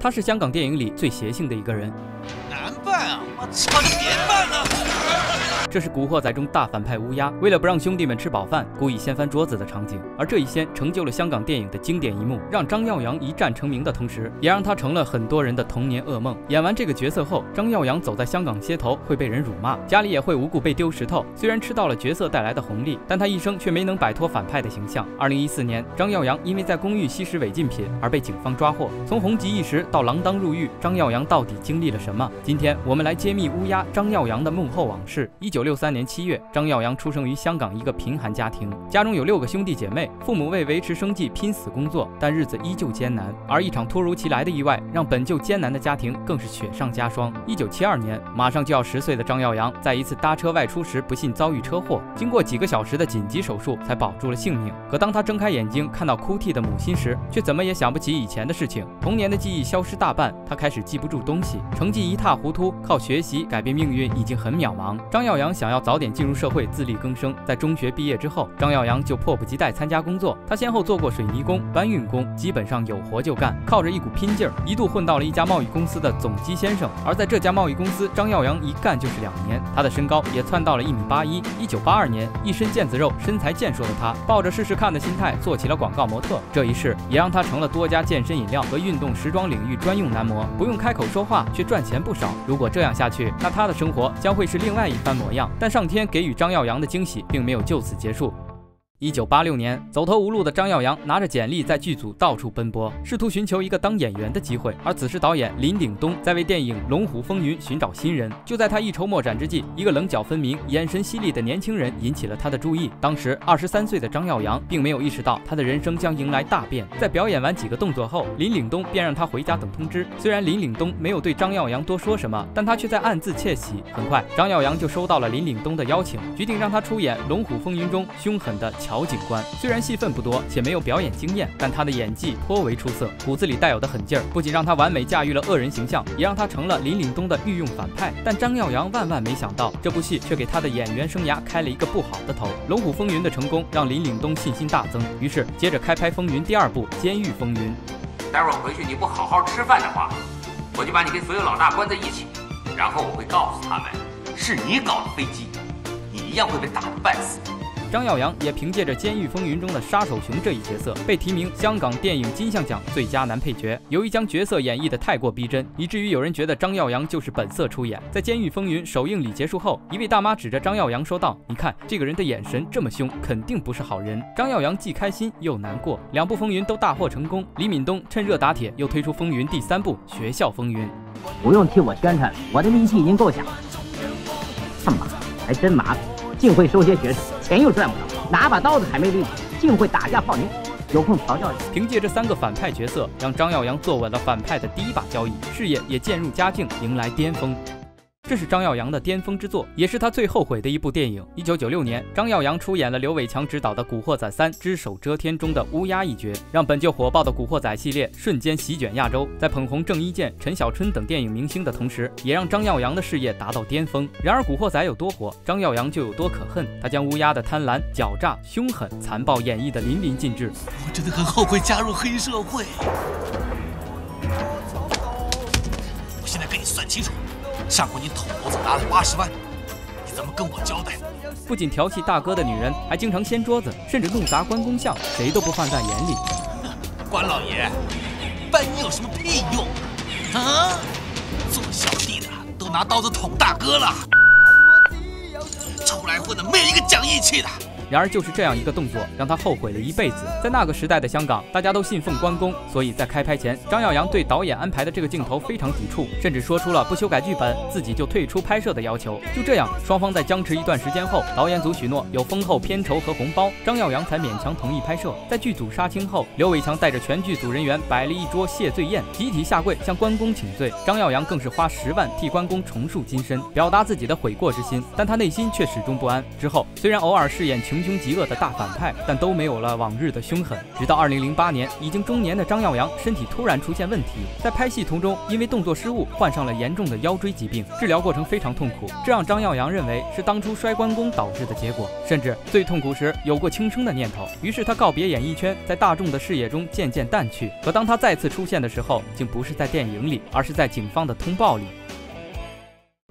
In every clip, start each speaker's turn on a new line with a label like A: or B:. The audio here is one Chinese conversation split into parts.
A: 他是香港电影里最邪性的一个人。
B: 难办啊！我操，你别办了！
A: 这是《古惑仔》中大反派乌鸦为了不让兄弟们吃饱饭，故意掀翻桌子的场景。而这一掀成就了香港电影的经典一幕，让张耀扬一战成名的同时，也让他成了很多人的童年噩梦。演完这个角色后，张耀扬走在香港街头会被人辱骂，家里也会无故被丢石头。虽然吃到了角色带来的红利，但他一生却没能摆脱反派的形象。二零一四年，张耀扬因为在公寓吸食违禁品而被警方抓获。从红极一时到锒铛入狱，张耀扬到底经历了什么？今天我们来揭秘乌鸦张耀扬的幕后往事。一九。九六三年七月，张耀扬出生于香港一个贫寒家庭，家中有六个兄弟姐妹，父母为维持生计拼死工作，但日子依旧艰难。而一场突如其来的意外，让本就艰难的家庭更是雪上加霜。一九七二年，马上就要十岁的张耀扬，在一次搭车外出时不幸遭遇车祸，经过几个小时的紧急手术才保住了性命。可当他睁开眼睛看到哭啼的母亲时，却怎么也想不起以前的事情，童年的记忆消失大半，他开始记不住东西，成绩一塌糊涂，靠学习改变命运已经很渺茫。张耀杨。想要早点进入社会自力更生，在中学毕业之后，张耀扬就迫不及待参加工作。他先后做过水泥工、搬运工，基本上有活就干，靠着一股拼劲儿，一度混到了一家贸易公司的总机先生。而在这家贸易公司，张耀扬一干就是两年，他的身高也窜到了一米八一。一九八二年，一身腱子肉、身材健硕的他，抱着试试看的心态做起了广告模特。这一试也让他成了多家健身饮料和运动时装领域专用男模，不用开口说话，却赚钱不少。如果这样下去，那他的生活将会是另外一番模样。但上天给予张耀扬的惊喜并没有就此结束。一九八六年，走投无路的张耀扬拿着简历在剧组到处奔波，试图寻求一个当演员的机会。而此时，导演林鼎东在为电影《龙虎风云》寻找新人。就在他一筹莫展之际，一个棱角分明、眼神犀利的年轻人引起了他的注意。当时二十三岁的张耀扬并没有意识到他的人生将迎来大变。在表演完几个动作后，林岭东便让他回家等通知。虽然林岭东没有对张耀扬多说什么，但他却在暗自窃喜。很快，张耀扬就收到了林岭东的邀请，决定让他出演《龙虎风云》中凶狠的。乔警官虽然戏份不多，且没有表演经验，但他的演技颇为出色，骨子里带有的狠劲儿，不仅让他完美驾驭了恶人形象，也让他成了林岭东的御用反派。但张耀扬万万没想到，这部戏却给他的演员生涯开了一个不好的头。《龙虎风云》的成功让林岭东信心大增，于是接着开拍《风云》第二部《监狱风云》。
C: 待会儿回去你不好好吃饭的话，我就把你跟所有老大关在一起，然后我会告诉他们，是你搞的飞机，你一样会被打得半死。
A: 张耀扬也凭借着《监狱风云》中的杀手熊这一角色，被提名香港电影金像奖最佳男配角。由于将角色演绎的太过逼真，以至于有人觉得张耀扬就是本色出演。在《监狱风云》首映礼结束后，一位大妈指着张耀扬说道：“你看这个人的眼神这么凶，肯定不是好人。”张耀扬既开心又难过。两部《风云》都大获成功，李敏东趁热打铁，又推出《风云》第三部《学校风云》。
D: 不用替我宣传，我的名气已经够响。他妈还真麻烦。净会收些学生，钱又赚不到，拿把刀子还没力气，竟会打架泡妞，有空调教一下。
A: 凭借这三个反派角色，让张耀扬坐稳了反派的第一把交椅，事业也渐入佳境，迎来巅峰。这是张耀扬的巅峰之作，也是他最后悔的一部电影。一九九六年，张耀扬出演了刘伟强执导的《古惑仔三只手遮天》中的乌鸦一角，让本就火爆的《古惑仔》系列瞬间席卷亚洲。在捧红郑伊健、陈小春等电影明星的同时，也让张耀扬的事业达到巅峰。然而，《古惑仔》有多火，张耀扬就有多可恨。他将乌鸦的贪婪、狡诈、凶狠、残暴演绎的淋漓尽致。
B: 我真的很后悔加入黑社会。我现在跟你算清楚。上回你捅娄子拿了八十万，你怎么跟我交代？
A: 不仅调戏大哥的女人，还经常掀桌子，甚至弄砸关公像，谁都不放在眼里。
B: 关老爷，办你有什么屁用？啊！做小弟的都拿刀子捅大哥了，出来混的没一个讲义气的。
A: 然而，就是这样一个动作，让他后悔了一辈子。在那个时代的香港，大家都信奉关公，所以在开拍前，张耀扬对导演安排的这个镜头非常抵触，甚至说出了不修改剧本自己就退出拍摄的要求。就这样，双方在僵持一段时间后，导演组许诺有丰厚片酬和红包，张耀扬才勉强同意拍摄。在剧组杀青后，刘伟强带着全剧组人员摆了一桌谢罪宴，集体下跪向关公请罪。张耀扬更是花十万替关公重塑金身，表达自己的悔过之心，但他内心却始终不安。之后，虽然偶尔饰演穷。穷凶极恶的大反派，但都没有了往日的凶狠。直到二零零八年，已经中年的张耀扬身体突然出现问题，在拍戏途中因为动作失误患上了严重的腰椎疾病，治疗过程非常痛苦，这让张耀扬认为是当初摔关公导致的结果，甚至最痛苦时有过轻生的念头。于是他告别演艺圈，在大众的视野中渐渐淡去。可当他再次出现的时候，竟不是在电影里，而是在警方的通报里。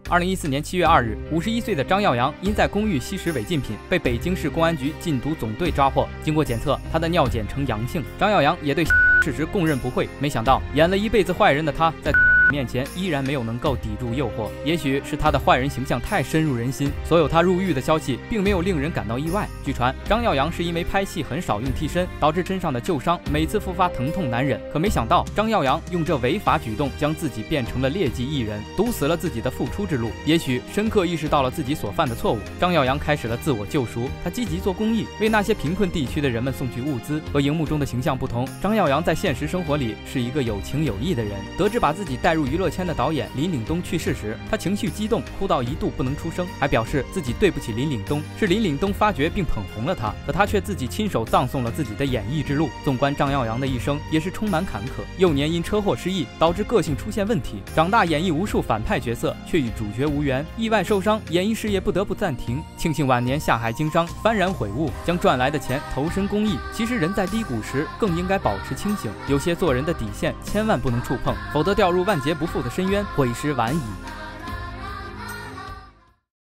A: 二零一四年七月二日，五十一岁的张耀扬因在公寓吸食违禁品，被北京市公安局禁毒总队抓获。经过检测，他的尿检呈阳性。张耀扬也对 事实供认不讳。没想到，演了一辈子坏人的他，在。面前依然没有能够抵住诱惑，也许是他的坏人形象太深入人心，所有他入狱的消息并没有令人感到意外。据传，张耀扬是因为拍戏很少用替身，导致身上的旧伤每次复发疼痛难忍。可没想到，张耀扬用这违法举动将自己变成了劣迹艺人，堵死了自己的复出之路。也许深刻意识到了自己所犯的错误，张耀扬开始了自我救赎。他积极做公益，为那些贫困地区的人们送去物资。和荧幕中的形象不同，张耀扬在现实生活里是一个有情有义的人。得知把自己带入。入娱乐圈的导演林岭东去世时，他情绪激动，哭到一度不能出声，还表示自己对不起林岭东，是林岭东发掘并捧红了他，可他却自己亲手葬送了自己的演艺之路。纵观张耀扬的一生，也是充满坎坷。幼年因车祸失忆，导致个性出现问题；长大演绎无数反派角色，却与主角无缘，意外受伤，演艺事业不得不暂停。庆幸晚年下海经商，幡然悔悟，将赚来的钱投身公益。其实人在低谷时，更应该保持清醒，有些做人的底线千万不能触碰，否则掉入万劫劫。不复的深渊，毁尸晚矣。